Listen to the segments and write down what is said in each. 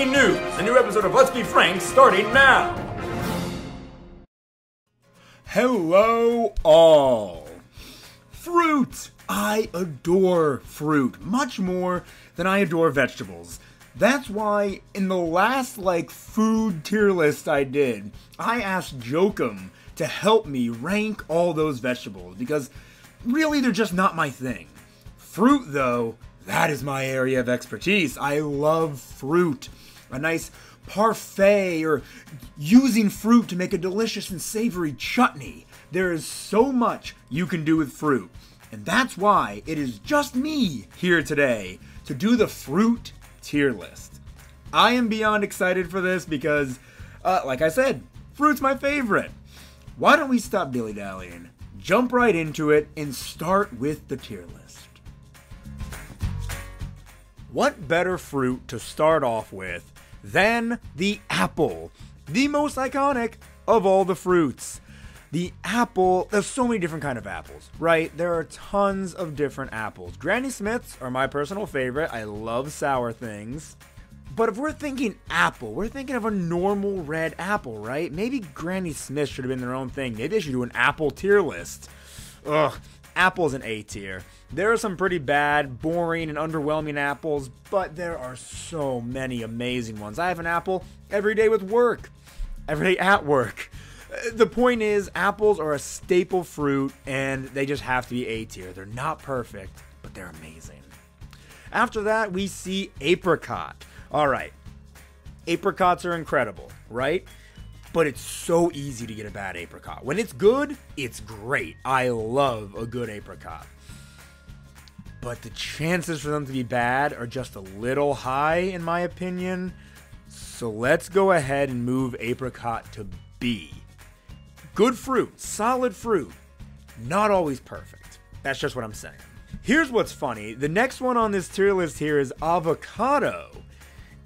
Breaking news! A new episode of Let's Be Frank starting now! Hello, all. Fruit! I adore fruit much more than I adore vegetables. That's why in the last like food tier list I did, I asked Jokum to help me rank all those vegetables because really they're just not my thing. Fruit though, that is my area of expertise. I love fruit. A nice parfait or using fruit to make a delicious and savory chutney. There is so much you can do with fruit. And that's why it is just me here today to do the fruit tier list. I am beyond excited for this because, uh, like I said, fruit's my favorite. Why don't we stop dilly dallying, jump right into it, and start with the tier list? What better fruit to start off with than the apple, the most iconic of all the fruits? The apple, there's so many different kind of apples, right? There are tons of different apples. Granny Smiths are my personal favorite. I love sour things. But if we're thinking apple, we're thinking of a normal red apple, right? Maybe Granny Smith should have been their own thing. Maybe they should do an apple tier list. Ugh, apple's an A tier. There are some pretty bad, boring, and underwhelming apples, but there are so many amazing ones. I have an apple every day with work, every day at work. The point is, apples are a staple fruit and they just have to be A tier. They're not perfect, but they're amazing. After that, we see apricot. All right, apricots are incredible, right? But it's so easy to get a bad apricot. When it's good, it's great. I love a good apricot. But the chances for them to be bad are just a little high, in my opinion. So let's go ahead and move apricot to B. Good fruit, solid fruit, not always perfect. That's just what I'm saying. Here's what's funny the next one on this tier list here is avocado.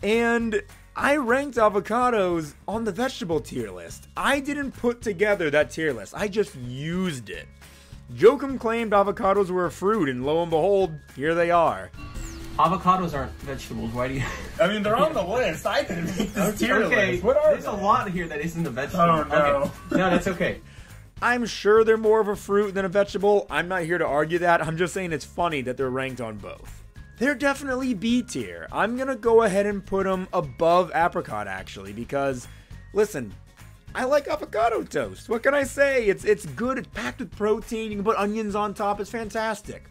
And I ranked avocados on the vegetable tier list. I didn't put together that tier list, I just used it. Jokum claimed avocados were a fruit, and lo and behold, here they are. Avocados aren't vegetables. Why do you? I mean, they're on the list. I didn't make this tier okay, list. What are there's they? a lot here that isn't a vegetable. Oh, no. Okay. No, that's okay. I'm sure they're more of a fruit than a vegetable. I'm not here to argue that. I'm just saying it's funny that they're ranked on both. They're definitely B tier. I'm gonna go ahead and put them above apricot actually because, listen, I like avocado toast. What can I say? It's it's good. It's packed with protein. You can put onions on top. It's fantastic.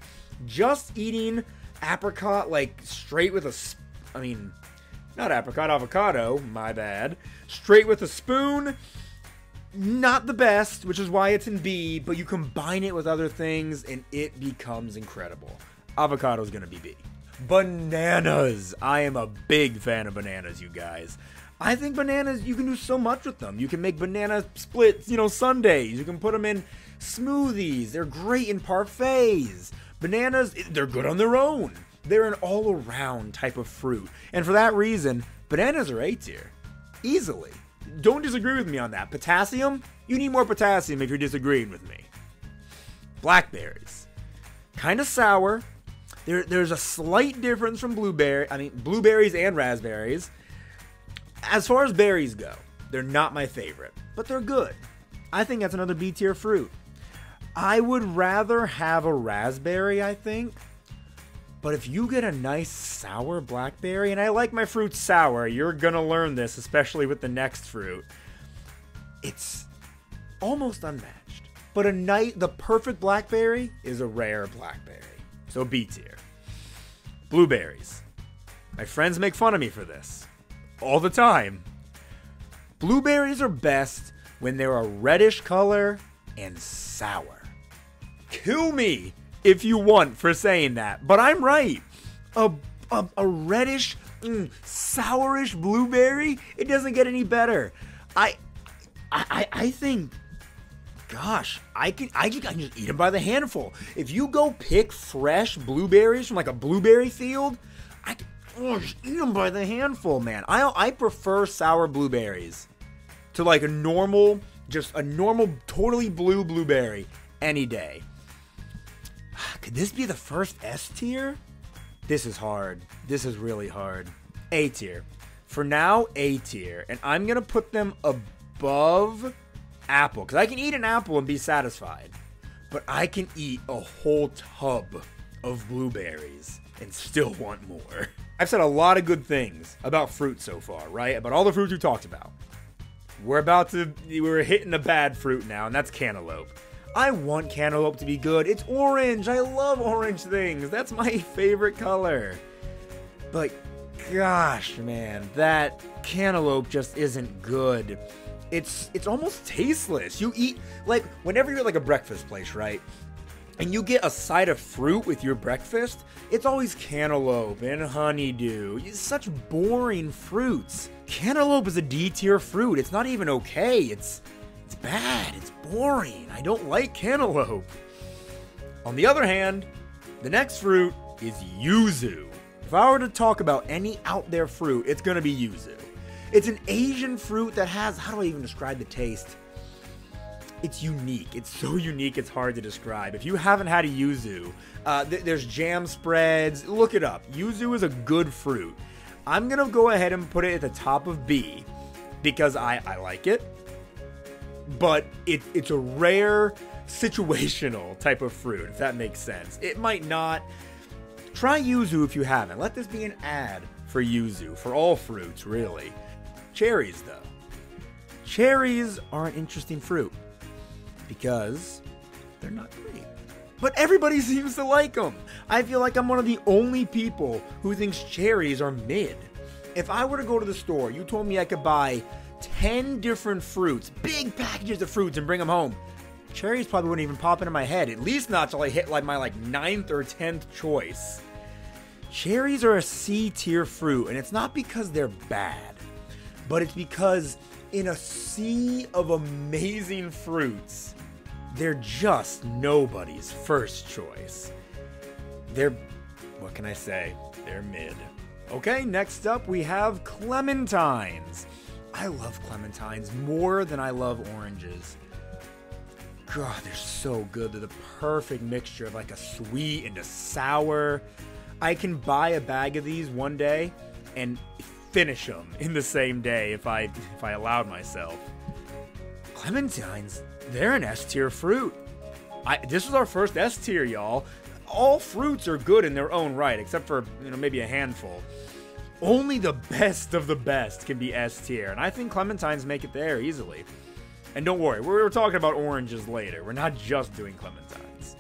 Just eating apricot like straight with a, I mean, not apricot, avocado. My bad. Straight with a spoon. Not the best, which is why it's in B. But you combine it with other things, and it becomes incredible. Avocado is gonna be B. Bananas. I am a big fan of bananas, you guys. I think bananas, you can do so much with them. You can make banana splits, you know, sundaes. You can put them in smoothies. They're great in parfaits. Bananas, they're good on their own. They're an all around type of fruit. And for that reason, bananas are A tier. Easily. Don't disagree with me on that. Potassium? You need more potassium if you're disagreeing with me. Blackberries. Kind of sour. There, there's a slight difference from blueberry. I mean, blueberries and raspberries. As far as berries go, they're not my favorite, but they're good. I think that's another B tier fruit. I would rather have a raspberry, I think. But if you get a nice sour blackberry, and I like my fruit sour, you're gonna learn this, especially with the next fruit. It's almost unmatched. But a night, the perfect blackberry is a rare blackberry. So B tier. Blueberries. My friends make fun of me for this all the time. Blueberries are best when they're a reddish color and sour. Kill me if you want for saying that, but I'm right. A, a, a reddish, mm, sourish blueberry, it doesn't get any better. I, I, I- I think gosh, I can I just, I can just eat them by the handful. If you go pick fresh blueberries from like a blueberry field, I can oh, just eat them by the handful, man. I I prefer sour blueberries to like a normal, just a normal, totally blue blueberry any day. Could this be the first S tier? This is hard. This is really hard. A tier. For now, A tier, and I'm gonna put them above apple because I can eat an apple and be satisfied, but I can eat a whole tub of blueberries and still want more. I've said a lot of good things about fruit so far, right? About all the fruits we talked about. We're about to, we're hitting the bad fruit now, and that's cantaloupe. I want cantaloupe to be good. It's orange. I love orange things. That's my favorite color. But gosh, man, that cantaloupe just isn't good. It's it's almost tasteless. You eat like whenever you're at like a breakfast place, right? And you get a side of fruit with your breakfast, it's always cantaloupe and honeydew. It's such boring fruits. Cantaloupe is a D tier fruit. It's not even okay. It's it's bad. It's boring. I don't like cantaloupe. On the other hand, the next fruit is yuzu. If I were to talk about any out there fruit, it's gonna be yuzu. It's an Asian fruit that has, how do I even describe the taste? It's unique. It's so unique, it's hard to describe. If you haven't had a yuzu, uh, th- there's jam spreads. Look it up. Yuzu is a good fruit. I'm gonna go ahead and put it at the top of B because I, I like it, but it, it's a rare situational type of fruit, if that makes sense. It might not. Try yuzu if you haven't. Let this be an ad for yuzu, for all fruits, really. Cherries, though. Cherries are an interesting fruit because they're not great. But everybody seems to like them. I feel like I'm one of the only people who thinks cherries are mid. If I were to go to the store, you told me I could buy 10 different fruits, big packages of fruits, and bring them home. Cherries probably wouldn't even pop into my head, at least not till I hit like my like ninth or tenth choice. Cherries are a C tier fruit, and it's not because they're bad, but it's because in a sea of amazing fruits, they're just nobody's first choice. They're, what can I say? They're mid. Okay, next up we have clementines. I love clementines more than I love oranges. God, they're so good. They're the perfect mixture of like a sweet and a sour. I can buy a bag of these one day and finish them in the same day if I if I allowed myself. Clementines, they're an S tier fruit. I, this is our first S tier, y'all. All fruits are good in their own right, except for you know maybe a handful. Only the best of the best can be S tier, and I think clementines make it there easily. And don't worry, we're, we're talking about oranges later. We're not just doing clementines.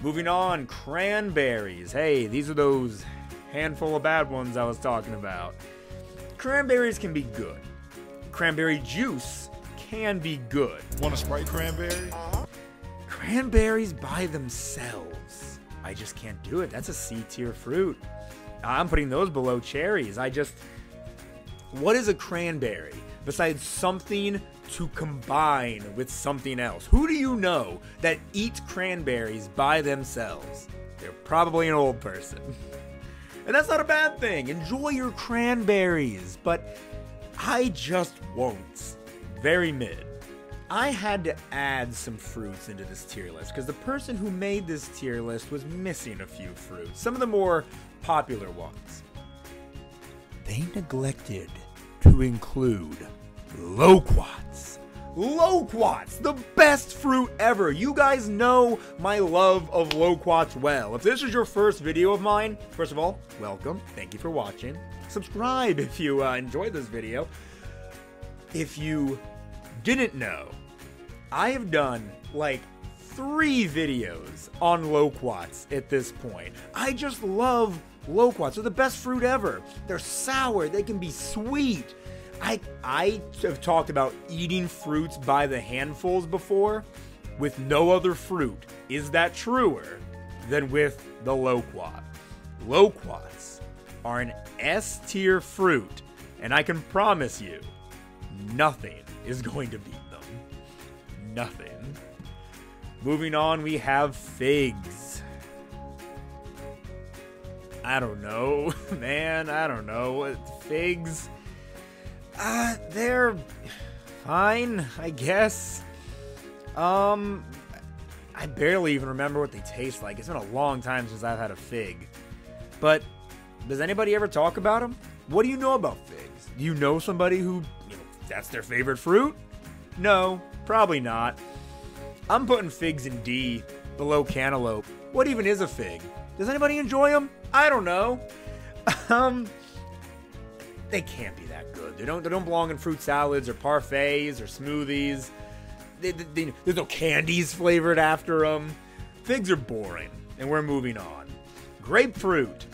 Moving on, cranberries. Hey, these are those handful of bad ones I was talking about. Cranberries can be good. Cranberry juice can be good. Want a Sprite cranberry? Cranberries by themselves. I just can't do it. That's a C tier fruit. I'm putting those below cherries. I just. What is a cranberry besides something to combine with something else? Who do you know that eats cranberries by themselves? They're probably an old person. And that's not a bad thing. Enjoy your cranberries, but I just won't. Very mid. I had to add some fruits into this tier list because the person who made this tier list was missing a few fruits, some of the more popular ones. They neglected to include loquats. Loquats, the best fruit ever. You guys know my love of loquats well. If this is your first video of mine, first of all, welcome. Thank you for watching. Subscribe if you uh, enjoyed this video. If you didn't know, I have done like three videos on loquats at this point. I just love loquats. They're the best fruit ever. They're sour, they can be sweet. I I have talked about eating fruits by the handfuls before with no other fruit. Is that truer than with the loquat? Loquats are an S tier fruit, and I can promise you, nothing is going to beat them. Nothing. Moving on, we have figs. I don't know, man. I don't know. Figs uh, they're fine, I guess. Um, I barely even remember what they taste like. It's been a long time since I've had a fig. But does anybody ever talk about them? What do you know about figs? Do you know somebody who you know, that's their favorite fruit? No, probably not. I'm putting figs in D below cantaloupe. What even is a fig? Does anybody enjoy them? I don't know. um, they can't be that good. They don't. They don't belong in fruit salads or parfaits or smoothies. They, they, they, there's no candies flavored after them. Figs are boring, and we're moving on. Grapefruit.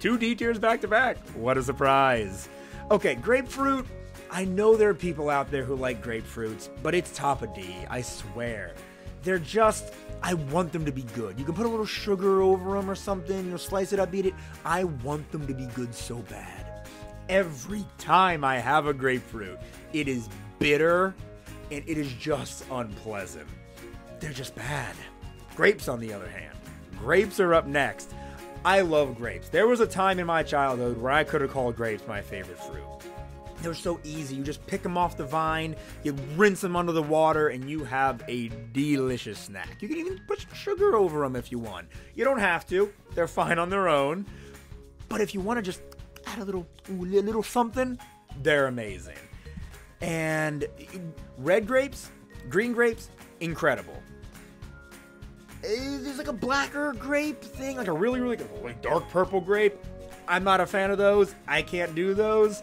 Two D tiers back to back. What a surprise. Okay, grapefruit. I know there are people out there who like grapefruits, but it's top of D, I swear. They're just, I want them to be good. You can put a little sugar over them or something, you know, slice it up, eat it. I want them to be good so bad. Every time I have a grapefruit, it is bitter and it is just unpleasant. They're just bad. Grapes, on the other hand, grapes are up next. I love grapes. There was a time in my childhood where I could have called grapes my favorite fruit. They're so easy. You just pick them off the vine, you rinse them under the water, and you have a delicious snack. You can even put sugar over them if you want. You don't have to, they're fine on their own. But if you want to just add a little, a little something, they're amazing. And red grapes, green grapes, incredible. Eh, There's like a blacker grape thing, like a really, really like dark purple grape. I'm not a fan of those. I can't do those.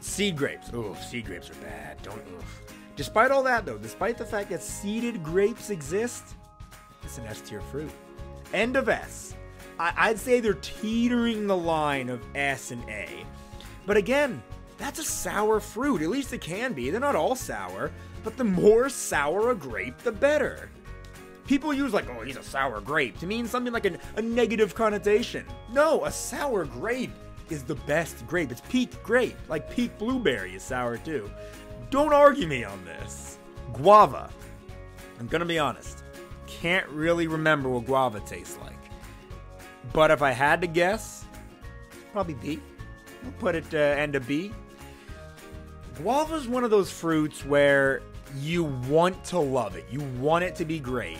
Seed grapes. Oh, seed grapes are bad. Don't. Oof. Despite all that, though, despite the fact that seeded grapes exist, it's an S tier fruit. End of S. I- I'd say they're teetering the line of S and A. But again, that's a sour fruit. At least it can be. They're not all sour, but the more sour a grape, the better. People use like, oh, he's a sour grape to mean something like an, a negative connotation. No, a sour grape is the best grape. It's peak grape. Like peak blueberry is sour too. Don't argue me on this. Guava. I'm gonna be honest. Can't really remember what guava tastes like. But if I had to guess, probably B. We'll put it uh, end of B. Guava is one of those fruits where you want to love it. You want it to be great.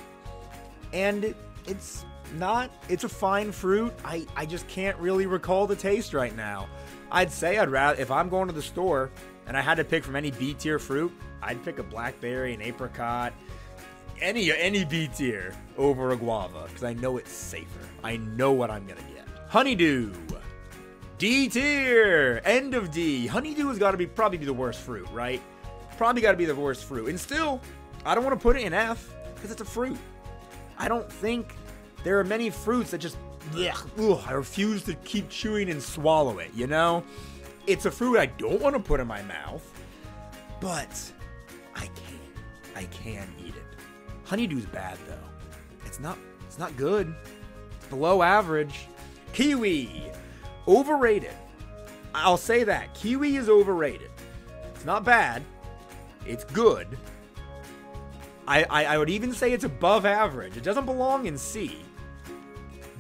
And it's not it's a fine fruit. I I just can't really recall the taste right now. I'd say I'd rather if I'm going to the store and I had to pick from any B tier fruit, I'd pick a blackberry, an apricot, any any B tier over a guava because I know it's safer. I know what I'm gonna get. Honeydew. D tier, end of D. Honeydew has got to be probably be the worst fruit, right? Probably got to be the worst fruit. And still, I don't want to put it in F because it's a fruit. I don't think there are many fruits that just blech, ugh, I refuse to keep chewing and swallow it. You know, it's a fruit I don't want to put in my mouth, but I can. I can eat it. Honeydew's bad though. It's not. It's not good. It's below average. Kiwi, overrated. I'll say that kiwi is overrated. It's not bad. It's good. I, I, I would even say it's above average. It doesn't belong in C,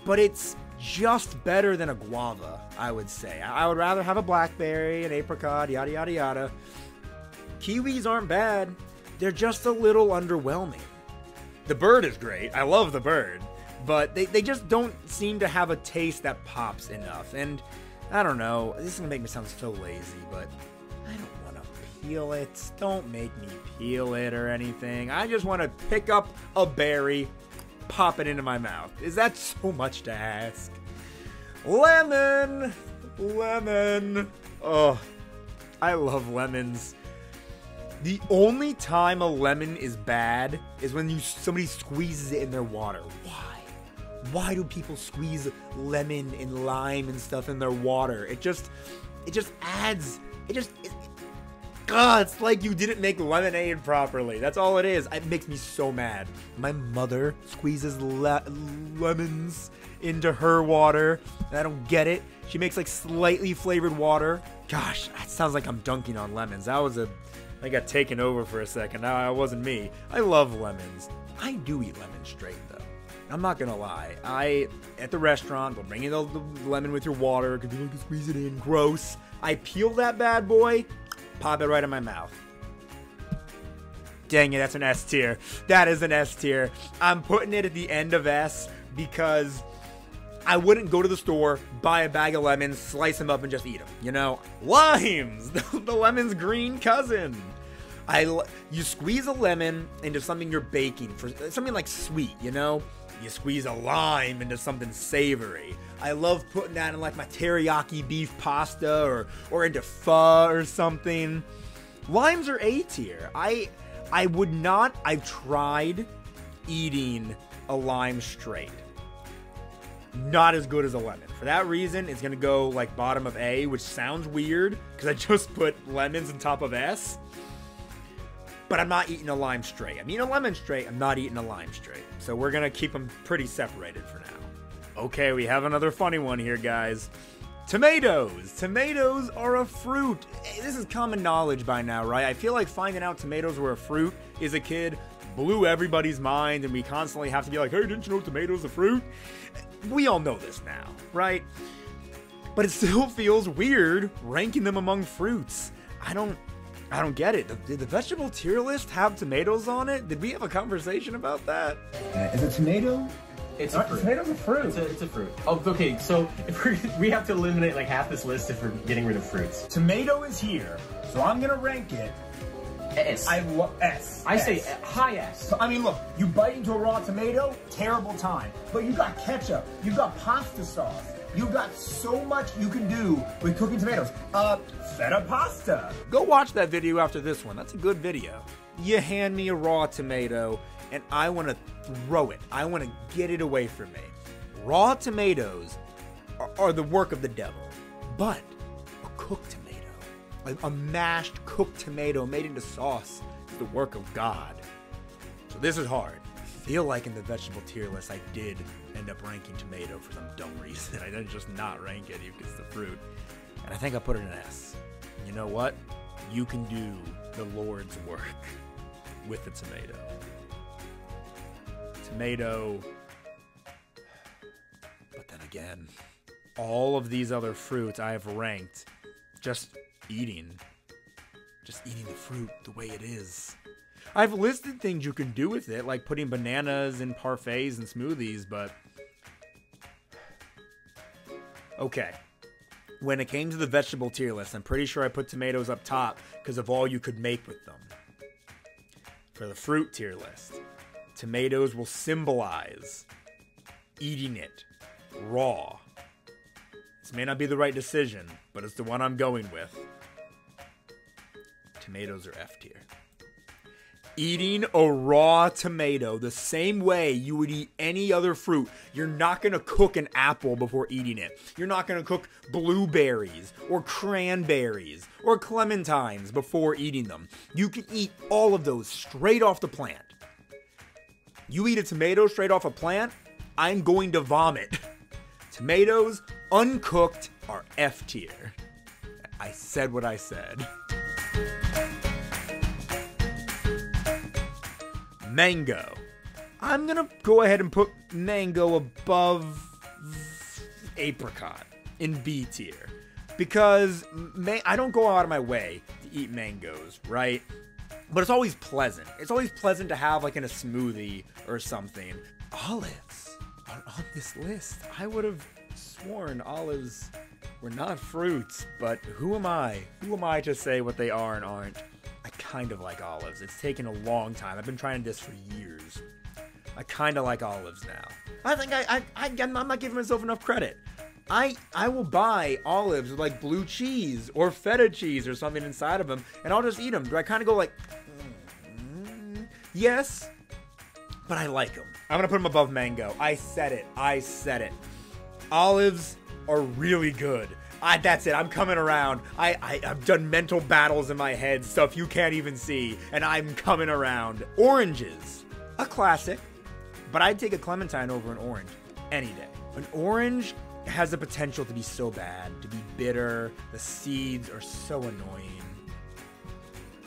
but it's just better than a guava. I would say. I would rather have a blackberry, an apricot, yada yada yada. Kiwis aren't bad. They're just a little underwhelming. The bird is great. I love the bird. But they, they just don't seem to have a taste that pops enough. And I don't know. This is to make me sound so lazy, but I don't want to peel it. Don't make me peel it or anything. I just want to pick up a berry, pop it into my mouth. Is that so much to ask? Lemon! Lemon! Oh, I love lemons. The only time a lemon is bad is when you somebody squeezes it in their water. Why? Why do people squeeze lemon and lime and stuff in their water? It just it just adds it just it, God, it's like you didn't make lemonade properly. That's all it is. It makes me so mad. My mother squeezes le- lemons into her water. I don't get it. She makes like slightly flavored water. Gosh, that sounds like I'm dunking on lemons. That was a I got taken over for a second. It wasn't me. I love lemons. I do eat lemons straight though. I'm not gonna lie. I at the restaurant, they'll bring you the, the lemon with your water because you can squeeze it in. Gross. I peel that bad boy, pop it right in my mouth. Dang it, that's an S tier. That is an S tier. I'm putting it at the end of S because I wouldn't go to the store, buy a bag of lemons, slice them up, and just eat them. You know, limes, the lemon's green cousin. I you squeeze a lemon into something you're baking for uh, something like sweet. You know, you squeeze a lime into something savory. I love putting that in like my teriyaki beef pasta or or into pho or something. Limes are A tier. I I would not. I've tried eating a lime straight. Not as good as a lemon. For that reason, it's gonna go like bottom of A, which sounds weird because I just put lemons on top of S. But I'm not eating a lime straight. I'm eating a lemon straight. I'm not eating a lime straight. So we're gonna keep them pretty separated for now. Okay, we have another funny one here, guys. Tomatoes. Tomatoes are a fruit. Eh, This is common knowledge by now, right? I feel like finding out tomatoes were a fruit as a kid blew everybody's mind, and we constantly have to be like, hey, didn't you know tomatoes are fruit? We all know this now, right? But it still feels weird ranking them among fruits. I don't. I don't get it. Did the vegetable tier list have tomatoes on it? Did we have a conversation about that? Uh, is a tomato? It's a fruit. Tomato's a fruit. It's a, it's a fruit. Oh, okay. So if we're, we have to eliminate like half this list if we're getting rid of fruits. Tomato is here, so I'm gonna rank it. S. I love S. I say high S. So, I mean, look, you bite into a raw tomato, terrible time. But you got ketchup, you got pasta sauce, you got so much you can do with cooking tomatoes. Uh, feta pasta. Go watch that video after this one. That's a good video. You hand me a raw tomato, and I want to throw it. I want to get it away from me. Raw tomatoes are, are the work of the devil, but a cooked tomato, a, a mashed cooked tomato made into sauce, is the work of God. So this is hard. I feel like in the vegetable tier list, I did end up ranking tomato for some dumb reason. I didn't just not rank it because it's the fruit. And I think I put it in S. You know what? You can do the Lord's work with the tomato. Tomato. But then again, all of these other fruits I have ranked just eating. Just eating the fruit the way it is. I've listed things you can do with it, like putting bananas in parfaits and smoothies, but. Okay. When it came to the vegetable tier list, I'm pretty sure I put tomatoes up top because of all you could make with them. For the fruit tier list, tomatoes will symbolize eating it raw. This may not be the right decision, but it's the one I'm going with. Tomatoes are F tier. Eating a raw tomato the same way you would eat any other fruit. You're not gonna cook an apple before eating it. You're not gonna cook blueberries or cranberries or clementines before eating them. You can eat all of those straight off the plant. You eat a tomato straight off a plant, I'm going to vomit. Tomatoes, uncooked, are F tier. I said what I said. Mango. I'm gonna go ahead and put mango above apricot in B tier because I don't go out of my way to eat mangoes, right? But it's always pleasant. It's always pleasant to have like in a smoothie or something. Olives are on this list. I would have sworn olives were not fruits, but who am I? Who am I to say what they are and aren't? I kind of like olives. It's taken a long time. I've been trying this for years. I kind of like olives now. I think I, I, I I'm not giving myself enough credit. I I will buy olives with like blue cheese or feta cheese or something inside of them, and I'll just eat them. Do I kind of go like, mm, yes, but I like them. I'm gonna put them above mango. I said it. I said it. Olives are really good. I, that's it. I'm coming around. I, I I've done mental battles in my head, stuff you can't even see, and I'm coming around. Oranges, a classic, but I'd take a clementine over an orange any day. An orange has the potential to be so bad, to be bitter. The seeds are so annoying.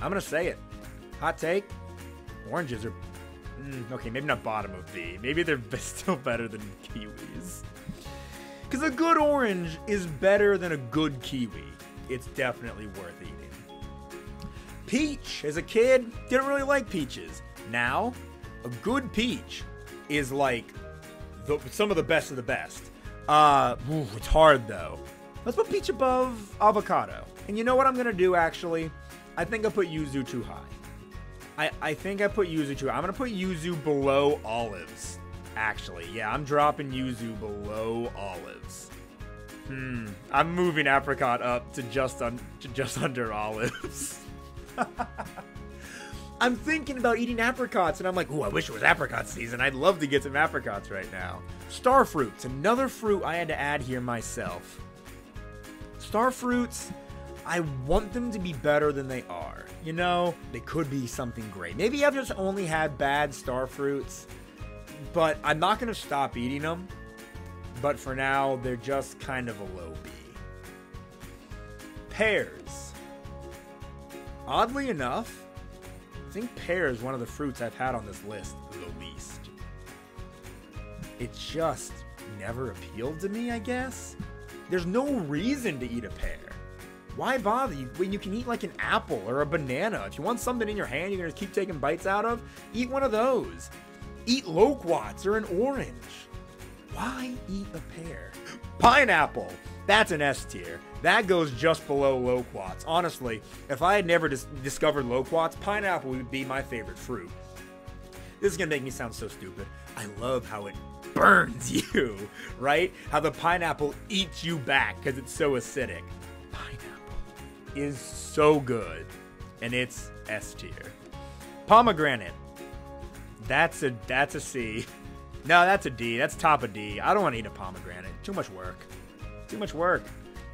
I'm gonna say it. Hot take: oranges are mm, okay. Maybe not bottom of B. Maybe they're still better than kiwis. Because a good orange is better than a good kiwi. It's definitely worth eating. Peach, as a kid, didn't really like peaches. Now, a good peach is like the, some of the best of the best. Uh, ooh, it's hard though. Let's put peach above avocado. And you know what I'm gonna do actually? I think I put yuzu too high. I, I think I put yuzu too. I'm gonna put yuzu below olives. Actually, yeah, I'm dropping yuzu below olives. Hmm, I'm moving apricot up to just un, to just under olives. I'm thinking about eating apricots, and I'm like, ooh, I wish it was apricot season. I'd love to get some apricots right now. Star fruits, another fruit I had to add here myself. Star fruits, I want them to be better than they are. You know, they could be something great. Maybe I've just only had bad star fruits, but I'm not to stop eating them. But for now, they're just kind of a low B. Pears. Oddly enough, I think pear is one of the fruits I've had on this list the least. It just never appealed to me, I guess. There's no reason to eat a pear. Why bother when you can eat like an apple or a banana? If you want something in your hand you're gonna keep taking bites out of, eat one of those. Eat loquats or an orange. Why eat a pear? Pineapple. That's an S tier. That goes just below loquats. Honestly, if I had never dis- discovered loquats, pineapple would be my favorite fruit. This is gonna make me sound so stupid. I love how it burns you, right? How the pineapple eats you back because it's so acidic. Pineapple is so good, and it's S tier. Pomegranate. That's a that's a C. No, that's a D. That's top of D. I don't want to eat a pomegranate. Too much work. Too much work.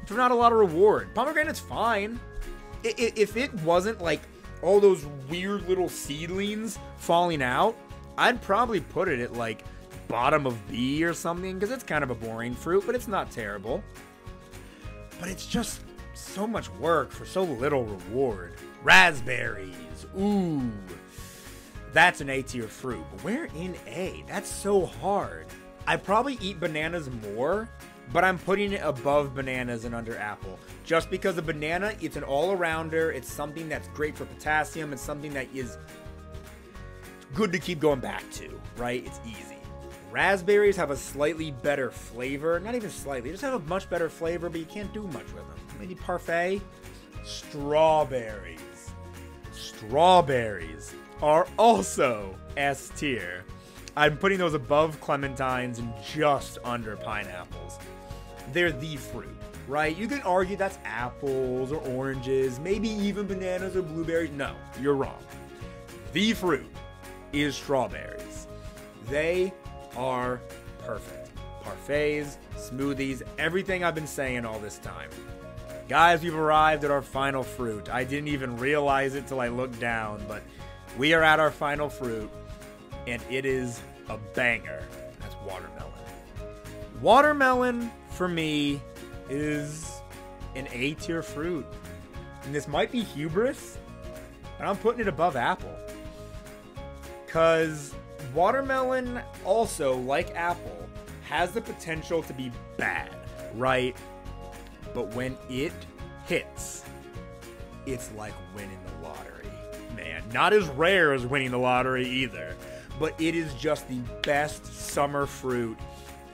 For not a lot of reward. Pomegranate's fine. If it wasn't like all those weird little seedlings falling out, I'd probably put it at like bottom of B or something because it's kind of a boring fruit, but it's not terrible. But it's just so much work for so little reward. Raspberries. Ooh. That's an A tier fruit. But where in A? That's so hard. I probably eat bananas more, but I'm putting it above bananas and under apple. Just because a banana, it's an all-arounder. It's something that's great for potassium. It's something that is good to keep going back to, right? It's easy. Raspberries have a slightly better flavor. Not even slightly, just have a much better flavor, but you can't do much with them. Maybe parfait. Strawberries. Strawberries are also S tier. I'm putting those above clementines and just under pineapples. They're the fruit, right? You can argue that's apples or oranges, maybe even bananas or blueberries. No, you're wrong. The fruit is strawberries. They are perfect. Parfaits, smoothies, everything I've been saying all this time. Guys, we've arrived at our final fruit. I didn't even realize it till I looked down, but we are at our final fruit, and it is a banger. That's watermelon. Watermelon, for me, is an A tier fruit. And this might be hubris, but I'm putting it above apple. Because watermelon, also, like apple, has the potential to be bad, right? But when it hits, it's like winning the lottery. Not as rare as winning the lottery either, but it is just the best summer fruit.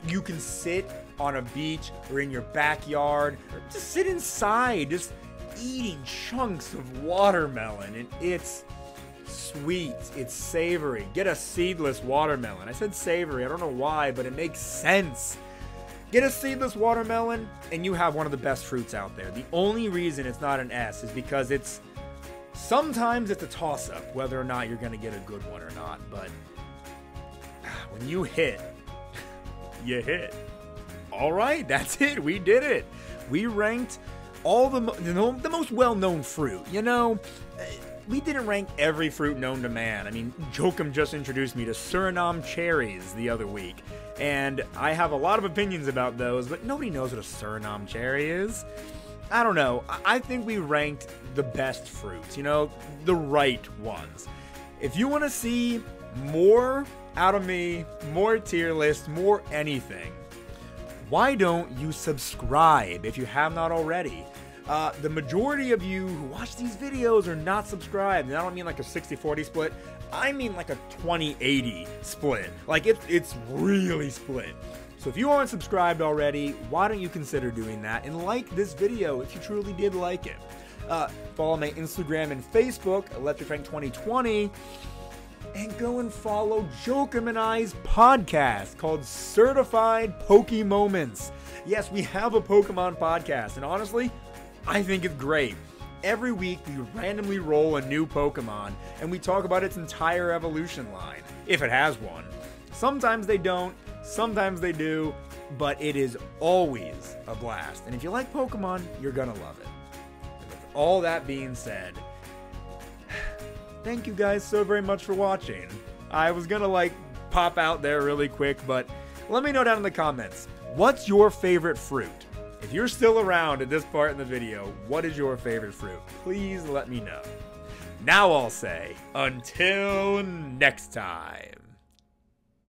You can sit on a beach or in your backyard, or just sit inside, just eating chunks of watermelon, and it's sweet, it's savory. Get a seedless watermelon. I said savory, I don't know why, but it makes sense. Get a seedless watermelon, and you have one of the best fruits out there. The only reason it's not an S is because it's sometimes it's a toss up whether or not you're going to get a good one or not. But when you hit, you hit. All right, that's it. We did it. We ranked all the mo- the, the most well-known fruit. You know, we didn't rank every fruit known to man. I mean, Jokum just introduced me to Suriname cherries the other week, and I have a lot of opinions about those, but nobody knows what a Suriname cherry is. I don't know. I think we ranked the best fruits, you know, the right ones. If you want to see more out of me, more tier list, more anything, why don't you subscribe if you have not already? Uh, the majority of you who watch these videos are not subscribed. And I don't mean like a 60 40 split, I mean like a 20 80 split. Like it, it's really split. So if you aren't subscribed already, why don't you consider doing that and like this video if you truly did like it. Uh, follow my Instagram and Facebook, Let's Be Frank 2020 and go and follow Joachim and I's podcast called Certified Poke Moments. Yes, we have a Pokemon podcast, and honestly, I think it's great. Every week, we randomly roll a new Pokemon and we talk about its entire evolution line, if it has one. Sometimes they don't, sometimes they do, but it is always a blast. And if you like Pokemon, you're gonna love it. With all that being said, thank you guys so very much for watching. I was gonna like pop out there really quick, but let me know down in the comments what's your favorite fruit? If you're still around at this part in the video, what is your favorite fruit? Please let me know. Now I'll say, until next time.